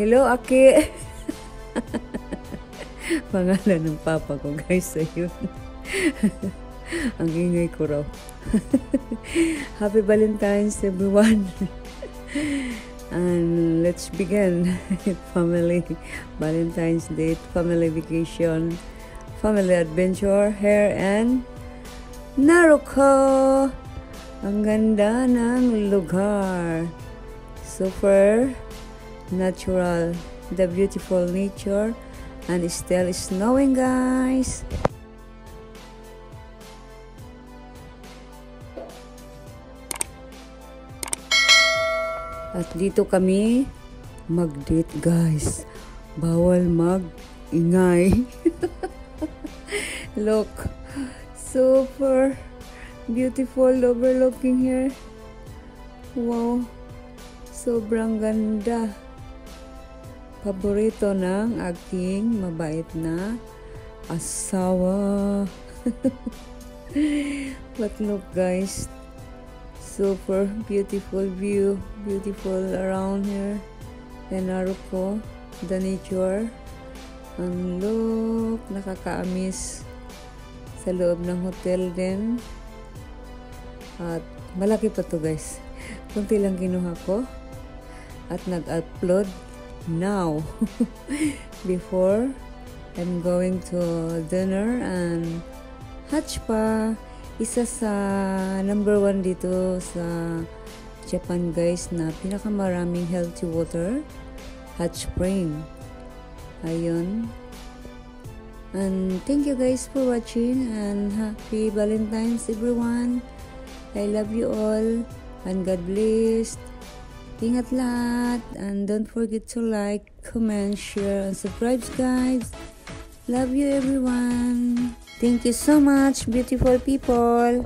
Hello, Aki! Pangalan ng papa ko, guys, ayun. Ang ingay ko raw. Happy Valentine's, everyone! And let's begin. family Valentine's date, family vacation, family adventure, hair and Naruko! Ang ganda ng lugar. Super natural. The beautiful nature. And still snowing, guys. At dito kami mag-date, guys. Bawal mag-ingay. Look. Super beautiful overlooking here. Wow. Sobrang ganda. Paborito ng aking mabait na asawa. But look guys, super beautiful view, beautiful around here. And Naruko, the nature. Ang look, nakakaamis sa loob ng hotel din. At malaki pa to guys. Kunti lang kinuha ko. At nag-upload now. Before, I'm going to dinner and hatch pa. Isa sa number one dito sa Japan guys na pinakamaraming healthy water. Hot spring. Ayun. And thank you guys for watching and happy Valentine's everyone. I love you all and God bless. Ingat lahat and don't forget to like, comment, share, and subscribe guys. Love you everyone. Thank you so much beautiful people.